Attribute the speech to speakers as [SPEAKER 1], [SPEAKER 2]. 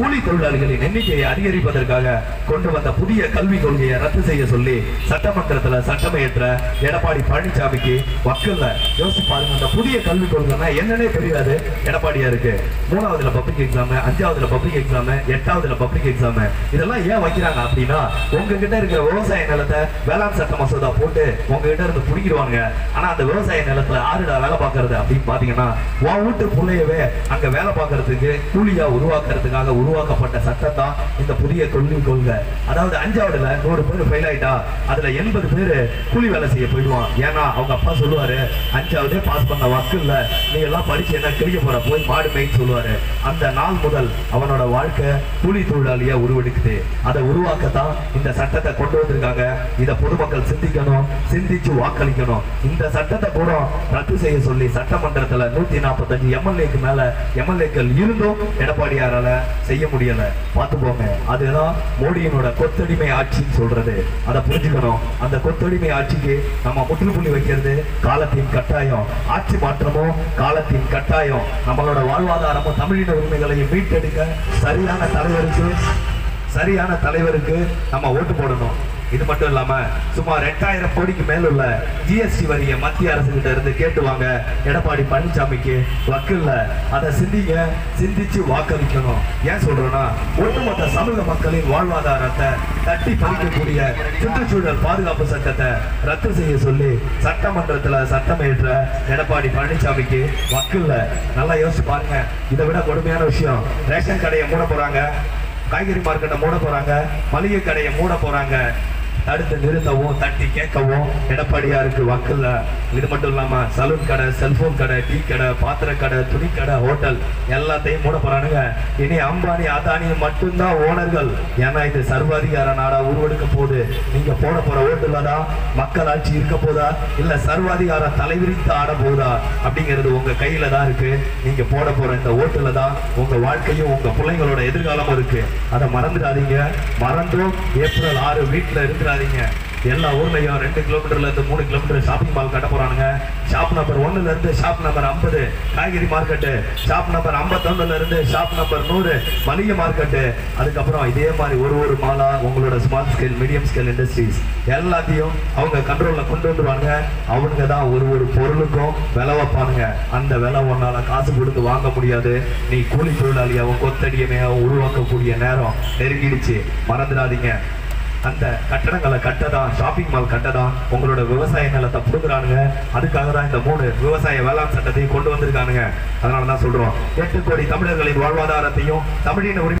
[SPEAKER 1] கூலி தொழிலாளிகளின் எண்ணிக்கையை அதிகரிப்பதற்காக கொண்டு வந்த புதிய கல்விக் கொள்கையை ரத்து செய்ய சொல்லி சட்டமன்றத்தில் சட்டமையற்ற எடப்பாடி பழனிசாமிக்கு வக்கல்ல யோசிச்சு பாருங்க அந்த புதிய கல்விக் கொள்கைனா என்னன்னே தெரியாது. எடப்பாடியா இருக்கு மூணாவதுல பப்ளிக் எக்ஸாம் அஞ்சாவதுல பப்ளிக் எக்ஸாம் எட்டாவதுல பப்ளிக் எக்ஸாம் இதெல்லாம் ஏன் வைக்கிறாங்க அப்படின்னா உங்ககிட்ட இருக்கிற விவசாய நிலத்தை வேளாண் சட்ட மசோதா போட்டு உங்ககிட்ட இருந்து புடிக்கிடுவாங்க ஆனா அந்த விவசாய நிலத்துல ஆறுடா வேலை பார்க்கறது அப்படின்னு பாத்தீங்கன்னா உன் வீட்டு பிள்ளையவே அங்க வேலை பார்க்கறதுக்கு கூலியா உருவாக்குறதுக்காக உருவாக்கப்பட்ட சட்டம் தான் இந்த புதிய தொழில் கொள்கை. அதாவது அஞ்சாவதுல நூறு பேர் ஃபெயில் ஆயிட்டா அதுல எண்பது பேர் கூலி வேலை செய்ய போயிடுவான். ஏன்னா அவங்க அப்பா சொல்லுவாரு அஞ்சாவதே பாஸ் பண்ண வக்கு இல்ல. நீ எல்லாம் படிச்சு என்ன கிழிக்க போற? போய் மாடு மேய்ன்னு சொல்லுவாரு. அந்த நாள் முதல் அவனோட வாழ்க்கை கூலி தொழிலாளியா உருவெடுக்குது. அதை உருவாக்கத்தான் இந்த சட்டத்தை கொண்டு வந்திருக்காங்க. இதை பொதுமக்கள் சிந்திக்கணும் சிந்திச்சு வாக்களிக்கணும். இந்த சட்டத்தை கூட ரத்து செய்ய சொல்லி சட்டமன்றத்துல நூத்தி நாற்பத்தஞ்சு எம்எல்ஏக்கு மேல எம்எல்ஏக்கள் இருந்தும் எடப்பாடியாரால செய்ய முடியல. பார்த்துக்கோங்க. அதுதான் மோடியினோட கொத்தடிமை ஆட்சின்னு சொல்றது. அதை புரிஞ்சுக்கணும். அந்த கொத்தடிமை ஆட்சிக்கு நம்ம முற்றுப்புள்ளி வைக்கிறது காலத்தின் கட்டாயம். ஆட்சி மாற்றமும் காலத்தின் கட்டாயம். நம்மளோட வாழ்வாதாரமும் தமிழின உரிமைகளையும் மீட்டெடுக்க சரியான தலைவருக்கு சரியான தலைவருக்கு நம்ம ஓட்டு போடணும். இது மட்டும் இல்லாம சுமார் எட்டாயிரம் கோடிக்கு மேலுள்ள ஜிஎஸ்டி வரிய மத்திய அரசு கிட்ட இருந்து கேட்டு வாங்க. எடப்பாடி பழனிசாமிக்கு வக்கில்ல. அதை சிந்திங்க சிந்திச்சு வாக்களிக்கணும். ஏன் சொல்றேன்னா ஒட்டுமொத்த சமூக மக்களின் வாழ்வாதாரத்தை தட்டி பறிக்கக்கூடிய சுற்றுச்சூழல் பாதுகாப்பு சட்டத்தை ரத்து செய்ய சொல்லி சட்டமன்றத்துல சட்டம் ஏற்ற எடப்பாடி பழனிசாமிக்கு வக்கில்ல. நல்லா யோசிச்சு பாருங்க. இதை விட கொடுமையான விஷயம். ரேஷன் கடையை மூட போறாங்க. காய்கறி மார்க்கெட்டை மூட போறாங்க. மளிகை கடையை மூட போறாங்க. தடுத்து நிறுத்தவும் தட்டி கேட்கவும் எடப்பாடியாருக்கு வக்கல்ல இது மட்டும் இல்லாம சலூன் கடை செல்போன் கடை டீ கடை பாத்திர கடை துணி கடை ஹோட்டல் எல்லாத்தையும் மூட போறானுங்க. இனி அம்பானி அதானி மட்டும்தான் ஓனர்கள். ஏன்னா இது சர்வாதிகார நாடா உருவெடுக்க போகுது. நீங்க போட போற ஓட்டுல தான் மக்கள் ஆட்சி இருக்க போதா? இல்ல சர்வாதிகார தலைவிரித்து ஆட போகுதா? அப்படிங்கிறது உங்க கையில தான் இருக்கு. நீங்க போட போற இந்த ஓட்டுல தான் உங்க வாழ்க்கையும் உங்க பிள்ளைங்களோட எதிர்காலமும் இருக்கு. அதை மறந்துடாதீங்க. மறந்தும் ஏப்ரல் ஆறு வீட்டுல விட்டுறாதீங்க எல்லா ஊர்லயும் ரெண்டு கிலோமீட்டர்ல இருந்து மூணு கிலோமீட்டர் ஷாப்பிங் மால் கட்ட போறானுங்க. ஷாப் நம்பர் ஒன்னுல இருந்து ஷாப் நம்பர் ஐம்பது காய்கறி மார்க்கெட்டு ஷாப் நம்பர் ஐம்பத்தொன்னுல இருந்து ஷாப் நம்பர் நூறு மளிகை மார்க்கெட்டு அதுக்கப்புறம் இதே மாதிரி ஒரு ஒரு மாலா உங்களோட small scale medium scale industries எல்லாத்தையும் அவங்க கண்ட்ரோல்ல கொண்டு வந்துருவாங்க. அவனுங்க தான் ஒரு ஒரு பொருளுக்கும் விலை வைப்பானுங்க. அந்த விலை ஒன்னால காசு கொடுத்து வாங்க முடியாது. நீ கூலி தொழிலாளியாவும் கொத்தடியமையாவும் உருவாக்கக்கூடிய நேரம் நெருங்கிடுச்சு. மறந்துடாதீங்க. அந்த கட்டடங்களை கட்டதான் ஷாப்பிங் மால் கட்டதான் உங்களோட விவசாய நிலத்தை புடுங்குறானுங்க. அதுக்காக தான் இந்த மூணு விவசாய வேளாண் சட்டத்தையும் கொண்டு வந்திருக்கானுங்க. அதனால தான் சொல்றோம். எட்டு கோடி தமிழர்களின் வாழ்வாதாரத்தையும் தமிழின உரிமை